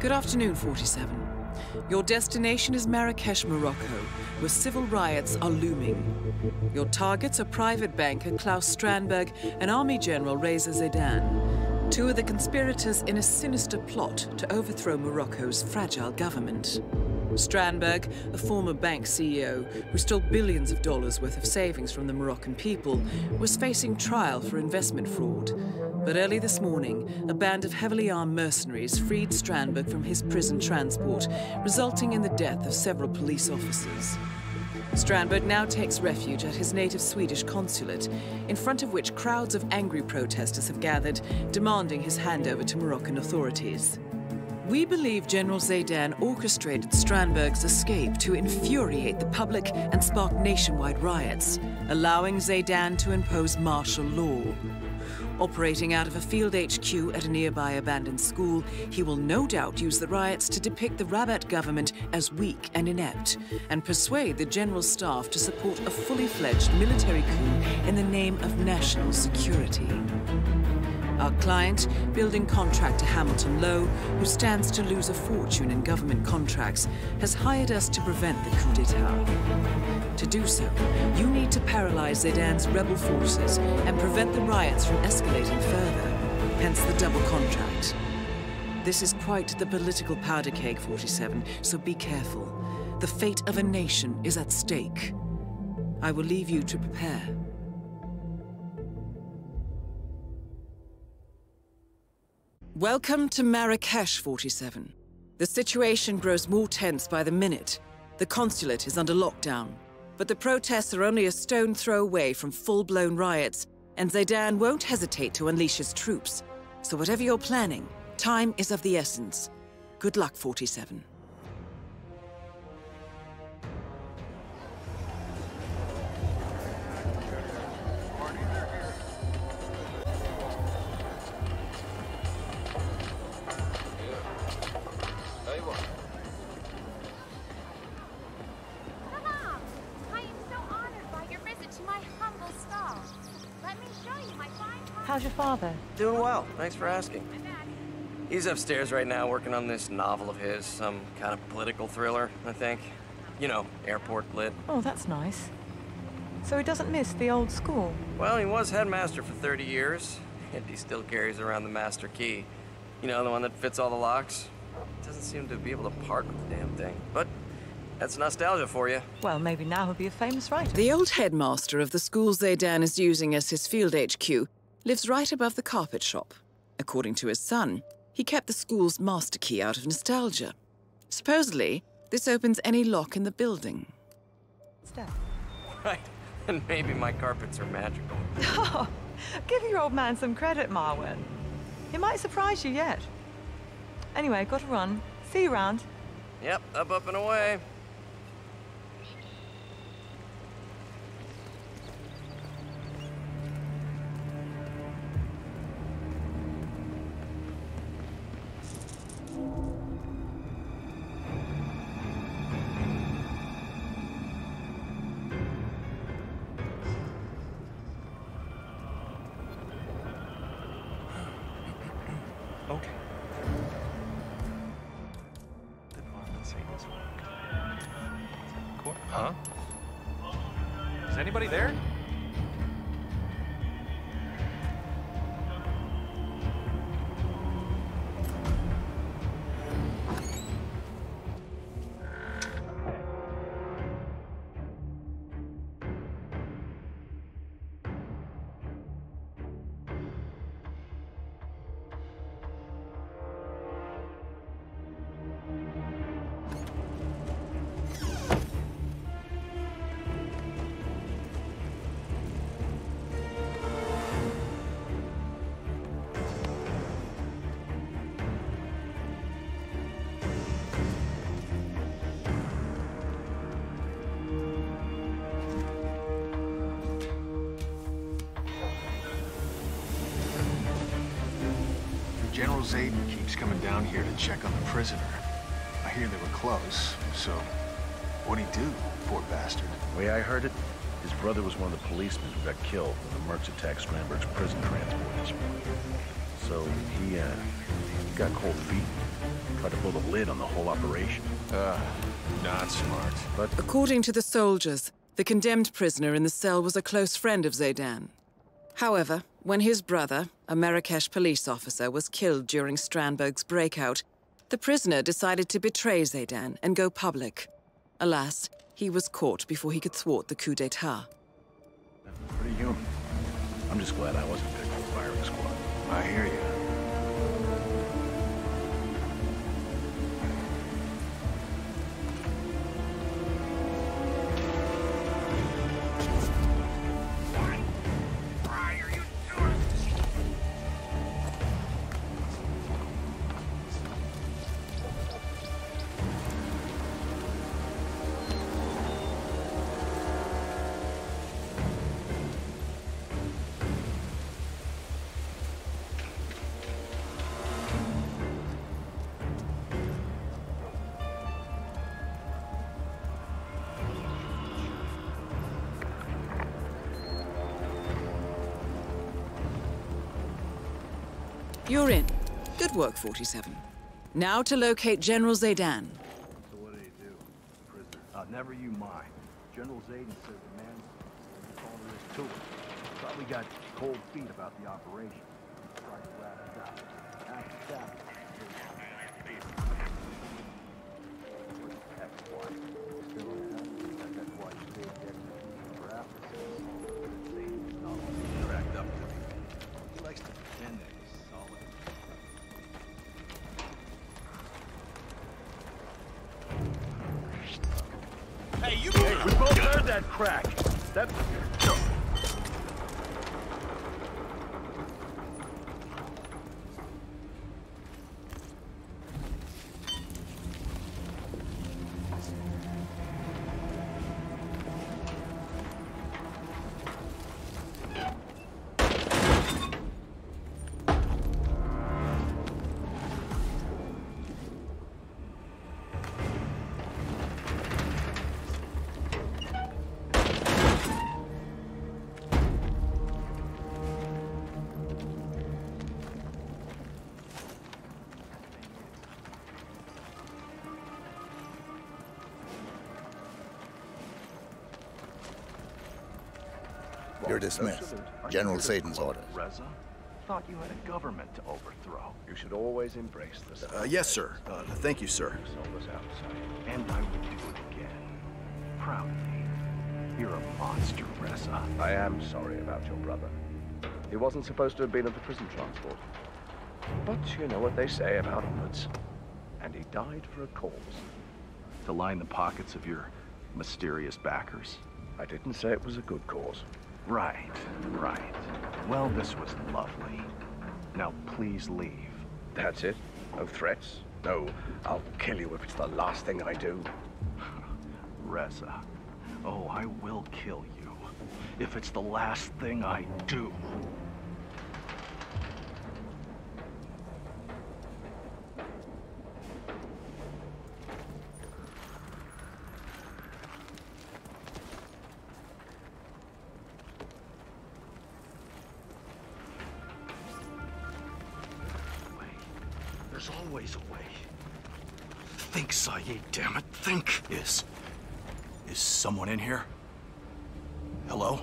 Good afternoon, 47. Your destination is Marrakesh, Morocco, where civil riots are looming. Your targets are private banker Claus Strandberg and Army General Reza Zaydan, two of the conspirators in a sinister plot to overthrow Morocco's fragile government. Strandberg, a former bank CEO who stole billions of dollars worth of savings from the Moroccan people, was facing trial for investment fraud. But early this morning, a band of heavily armed mercenaries freed Strandberg from his prison transport, resulting in the death of several police officers. Strandberg now takes refuge at his native Swedish consulate, in front of which crowds of angry protesters have gathered, demanding his handover to Moroccan authorities. We believe General Zaydan orchestrated Strandberg's escape to infuriate the public and spark nationwide riots, allowing Zaydan to impose martial law. Operating out of a field HQ at a nearby abandoned school, he will no doubt use the riots to depict the Rabat government as weak and inept, and persuade the general staff to support a fully fledged military coup in the name of national security. Our client, building contractor Hamilton Lowe, who stands to lose a fortune in government contracts, has hired us to prevent the coup d'etat. To do so, you need to paralyze Zaydan's rebel forces and prevent the riots from escalating further, hence the double contract. This is quite the political powder keg, 47, so be careful. The fate of a nation is at stake. I will leave you to prepare. Welcome to Marrakesh, 47. The situation grows more tense by the minute. The consulate is under lockdown. But the protests are only a stone throw away from full-blown riots, and Zaydan won't hesitate to unleash his troops. So whatever you're planning, time is of the essence. Good luck, 47. Thanks for asking. He's upstairs right now working on this novel of his, some kind of political thriller, I think. You know, airport lit. Oh, that's nice. So he doesn't miss the old school? Well, he was headmaster for 30 years, and he still carries around the master key. You know, the one that fits all the locks. Doesn't seem to be able to part with the damn thing. But that's nostalgia for you. Well, maybe now he'll be a famous writer. The old headmaster of the school Zaidan is using as his field HQ lives right above the carpet shop. According to his son, he kept the school's master key out of nostalgia. Supposedly, this opens any lock in the building. Steph. Right. And maybe my carpets are magical. Oh, give your old man some credit, Marwin. He might surprise you yet. Anyway, got to run. See you around. Yep, up, up, and away. Zaydan keeps coming down here to check on the prisoner. I hear they were close, so what'd he do, poor bastard? way I heard it, his brother was one of the policemen who got killed when the Mercs attacked Strandberg's prison transport this morning. So he, uh, he got cold feet. Tried to pull the lid on the whole operation. Uh, not smart. But According to the soldiers, the condemned prisoner in the cell was a close friend of Zaydan. However, when his brother, a Marrakesh police officer, was killed during Strandberg's breakout, the prisoner decided to betray Zaydan and go public. Alas, he was caught before he could thwart the coup d'etat. pretty human. I'm just glad I wasn't picked for the firing squad. I hear you. You're in. Good work, 47. Now to locate General Zaydan. So what did he do? Prisoner. Uh, never you mind. General Zaydan says the man that's all there is to it. Probably got cold feet about the operation. Crack. That. You're dismissed. General Zaydan's orders. Reza? Thought you had a government to overthrow. You should always embrace this. Uh, yes, sir. Uh, thank you, sir. Sold us outside. And I would do it again. Proud of you. You're a monster, Reza. I am sorry about your brother. He wasn't supposed to have been at the prison transport. But you know what they say about honors. And he died for a cause. To line the pockets of your mysterious backers. I didn't say it was a good cause. Right, right. Well, this was lovely. Now, please leave. That's it? No threats? No, I'll kill you if it's the last thing I do. Reza. Oh, I will kill you. If it's the last thing I do. Always a way. Think, Saeed, damn it, think. Is... is someone in here? Hello?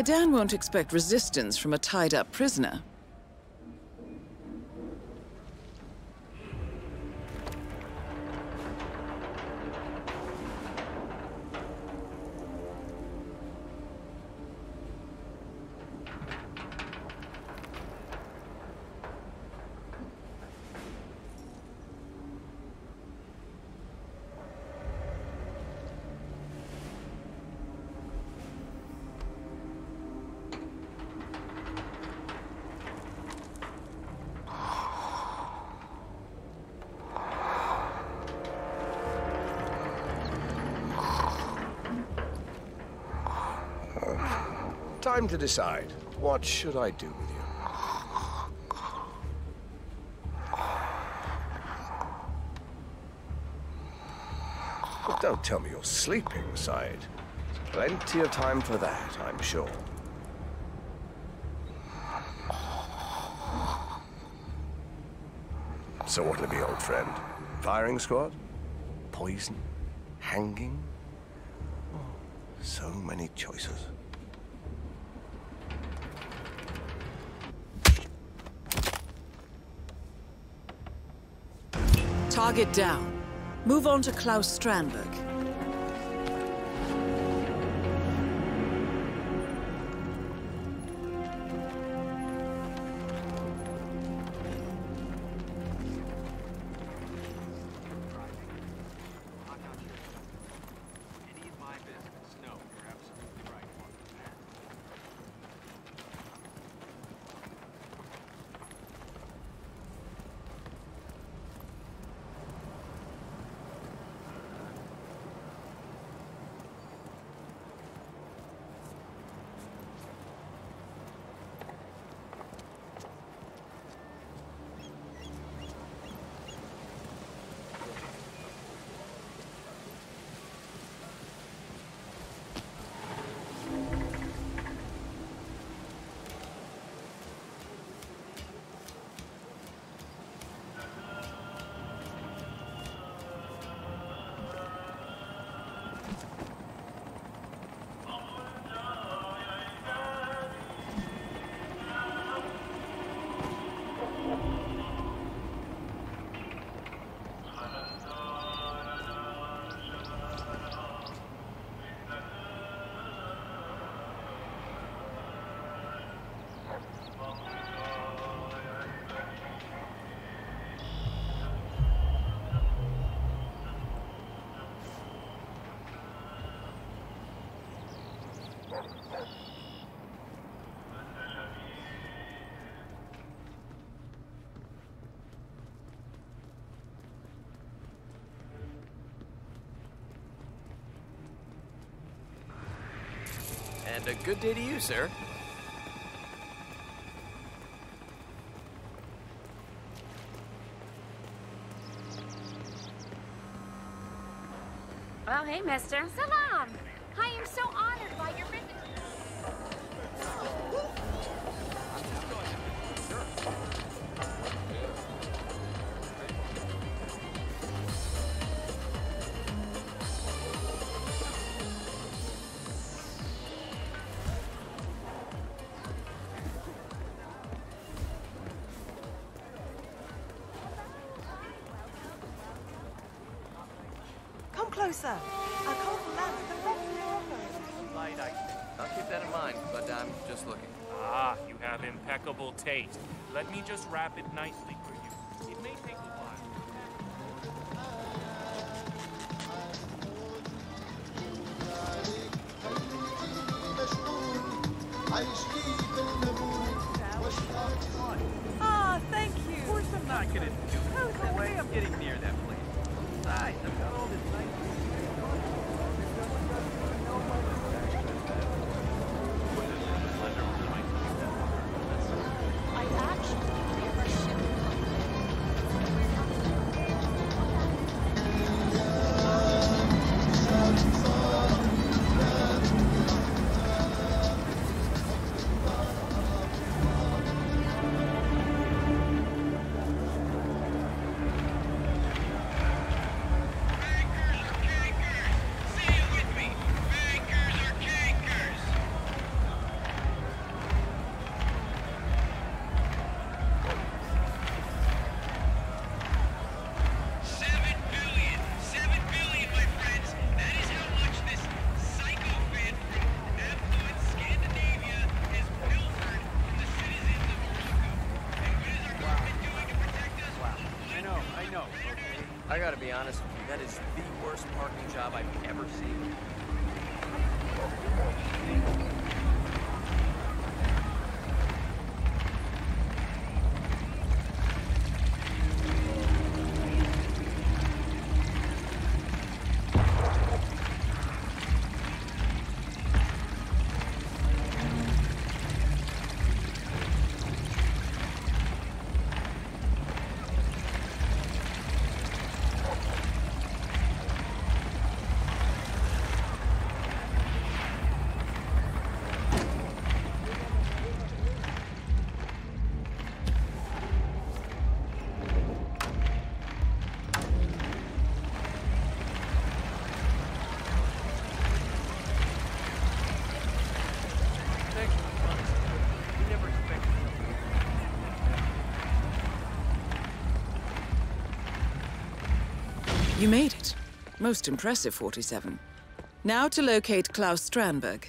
Zaydan won't expect resistance from a tied-up prisoner. Time to decide. What should I do with you? But don't tell me you're sleeping, Said. Plenty of time for that, I'm sure. So what'll it be, old friend? Firing squad? Poison? Hanging? Oh, so many choices. Target down. Move on to Claus Strandberg. And a good day to you, sir. Well, hey, mister. Salam. Come closer. Our colourful lamp is the best. Light ice. I'll keep that in mind, but I'm just looking. Ah, you have impeccable taste. Let me just wrap it nicely for you. It may take a while. Ah, thank you. Of course I'm not gonna do it. No way I'm getting near that place. Besides, I've got all this know, I gotta be honest with you, that is the worst parking job I've ever seen. You made it. Most impressive, 47. Now to locate Claus Strandberg.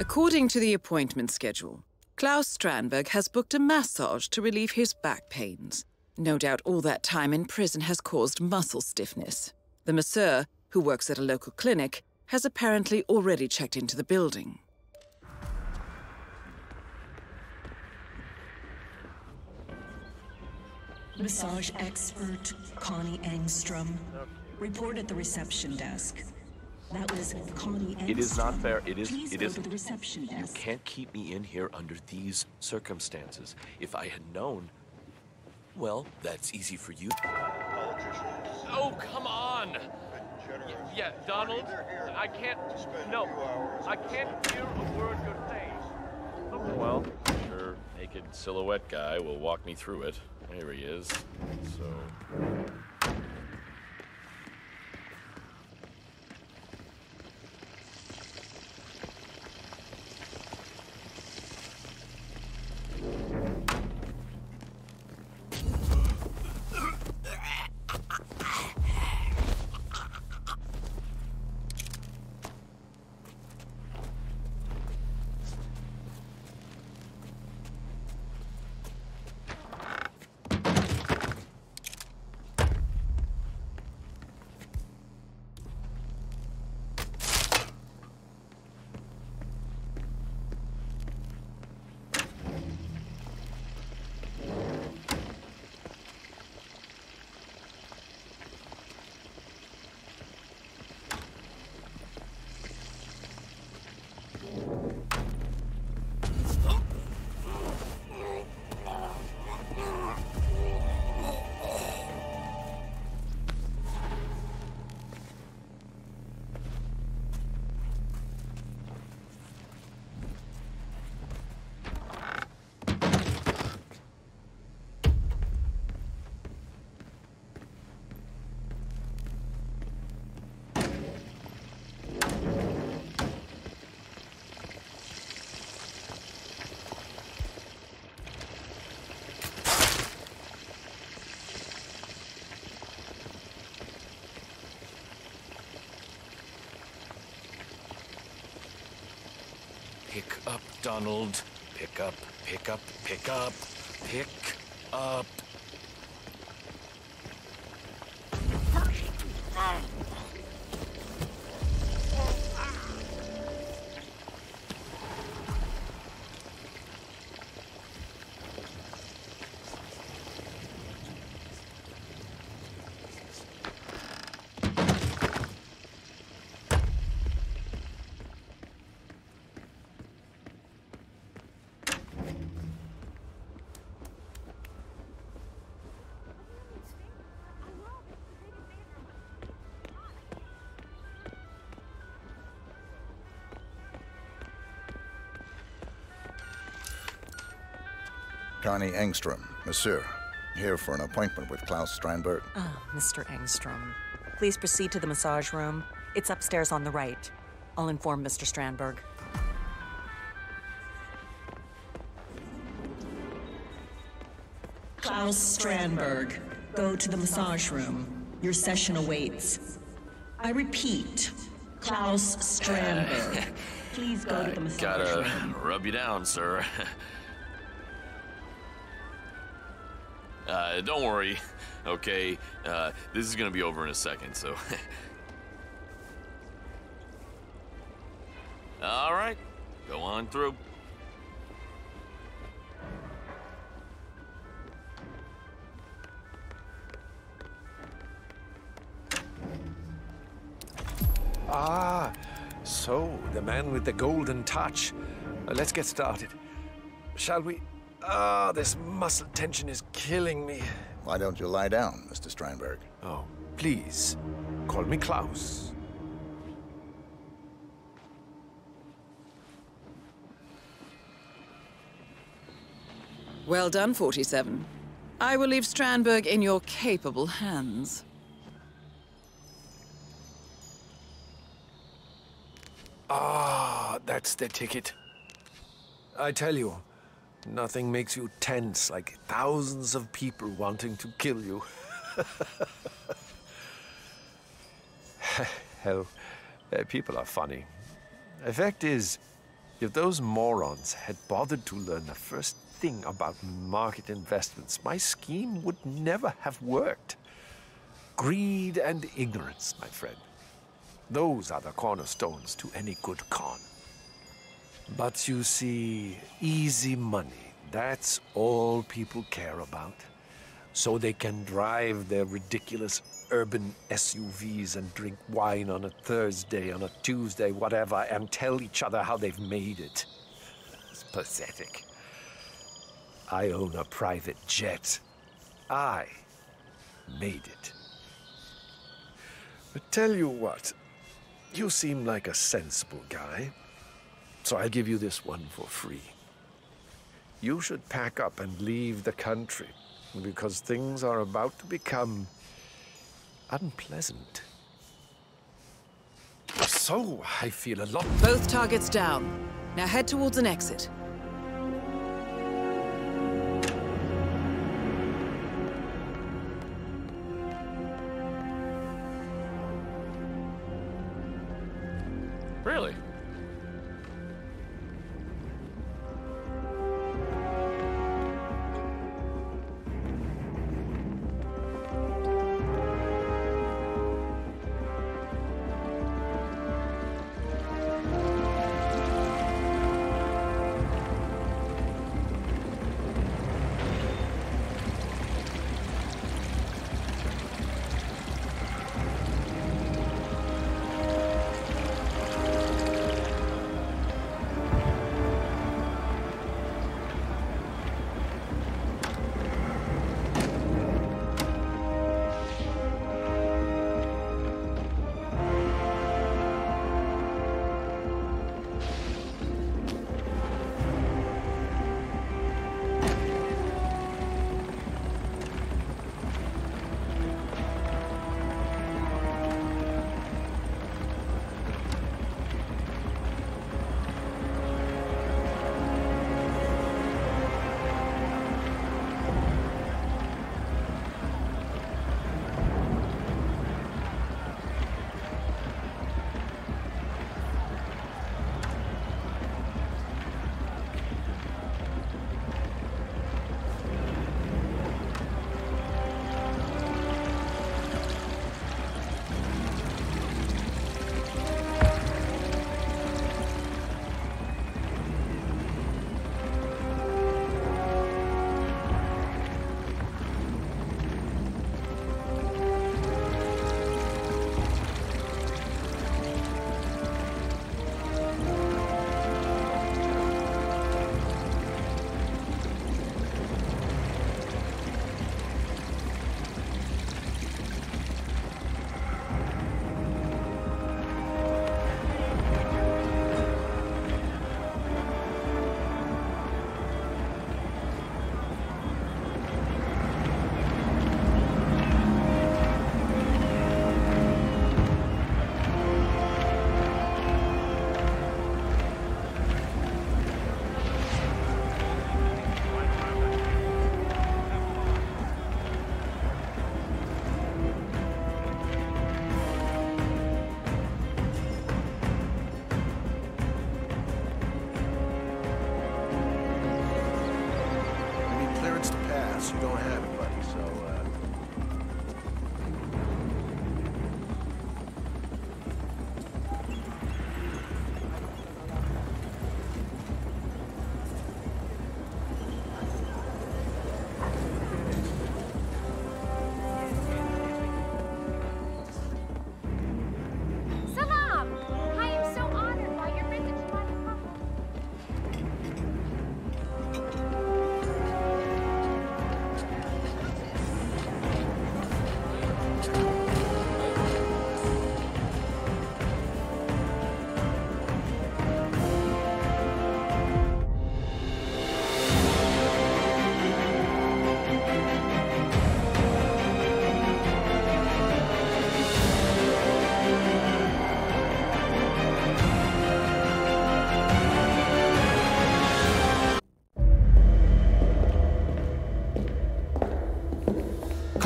According to the appointment schedule, Claus Strandberg has booked a massage to relieve his back pains. No doubt all that time in prison has caused muscle stiffness. The masseur, who works at a local clinic, has apparently already checked into the building. Massage expert Connie Engstrom. Report at the reception desk. That was Connie Engstrom. It is not fair. It is. Please it go is. to the reception desk. You can't keep me in here under these circumstances. If I had known, well, that's easy for you. Oh, come on! Y- yeah, Donald, I can't. No, I can't hear a word you're saying. Well, sure, naked silhouette guy will walk me through it. There he is. So. Pick up, Donald. Pick up, pick up, pick up, pick up. Connie Engstrom, Monsieur. Here for an appointment with Claus Strandberg. Ah, Mr. Engstrom. Please proceed to the massage room. It's upstairs on the right. I'll inform Mr. Strandberg. Claus Strandberg, go to the massage room. Your session awaits. I repeat, Claus Strandberg. Please go to the massage room. Gotta room. rub you down, sir. uh, don't worry. Okay, uh, this is gonna be over in a second, so. All right, go on through. Ah, so the man with the golden touch. Let's get started. Shall we? Ah, this muscle tension is killing me. Why don't you lie down, Mr. Strandberg? Oh, please. Call me Claus. Well done, 47. I will leave Strandberg in your capable hands. Ah, that's the ticket. I tell you, Nothing makes you tense like thousands of people wanting to kill you. Hell, uh, people are funny. The fact is, if those morons had bothered to learn the first thing about market investments, my scheme would never have worked. Greed and ignorance, my friend. Those are the cornerstones to any good con. But you see, easy money, that's all people care about. So they can drive their ridiculous urban SUVs and drink wine on a Thursday, on a Tuesday, whatever, and tell each other how they've made it. It's pathetic. I own a private jet. I made it. But tell you what, you seem like a sensible guy, so I'll give you this one for free. You should pack up and leave the country, because things are about to become unpleasant. So, I feel a lot. Both targets down. Now head towards an exit.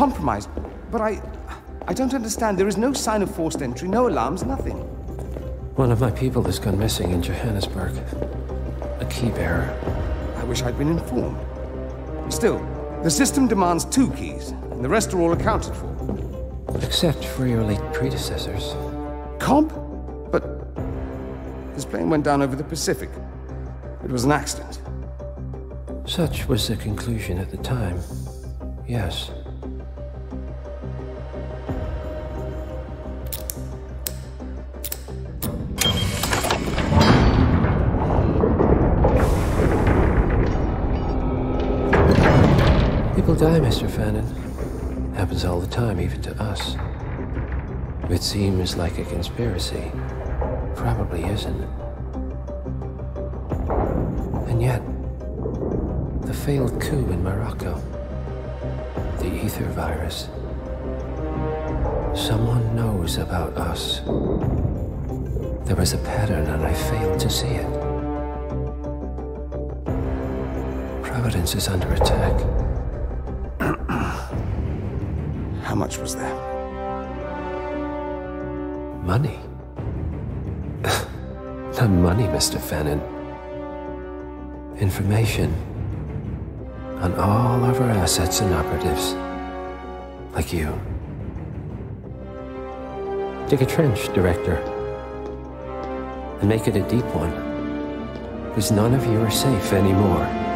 Compromised. But I... I don't understand. There is no sign of forced entry, no alarms, nothing. One of my people has gone missing in Johannesburg. A key bearer. I wish I'd been informed. Still, the system demands two keys, and the rest are all accounted for. Except for your late predecessors. Cobb? But... His plane went down over the Pacific. It was an accident. Such was the conclusion at the time. Yes. Mr. Fannin. Happens all the time, even to us. It seems like a conspiracy. Probably isn't. And yet, the failed coup in Morocco, the ether virus. Someone knows about us. There was a pattern and I failed to see it. Providence is under attack. How much was there? Money? Not money, Mr. Fannin. Information on all of our assets and operatives. Like you. Dig a trench, Director. And make it a deep one. Because none of you are safe anymore.